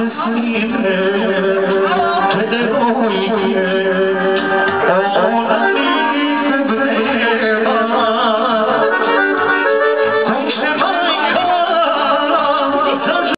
Asesine, te